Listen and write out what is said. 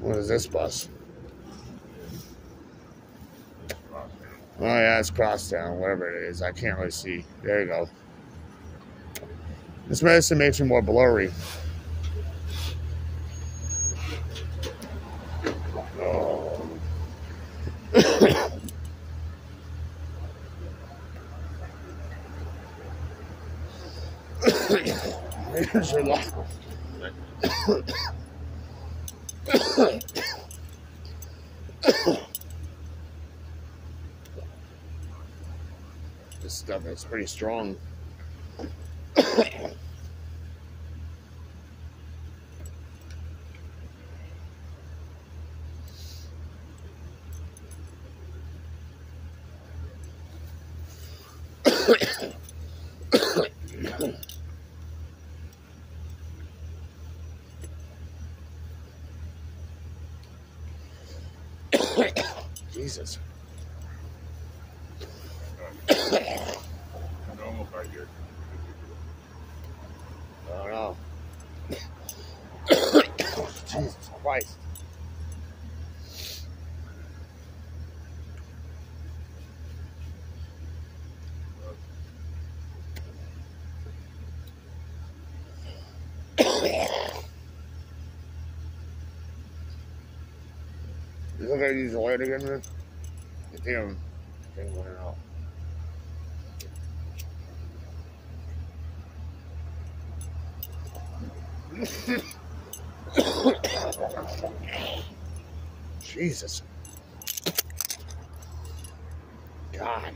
What is this bus? Oh yeah, it's Crosstown, whatever it is. I can't really see. There you go. This medicine makes me more blurry. Oh. This stuff is pretty strong. Jesus. Normal right here. I don't know. Jesus Christ. You think I use the light again, man? Think I'm running out. Jesus. God.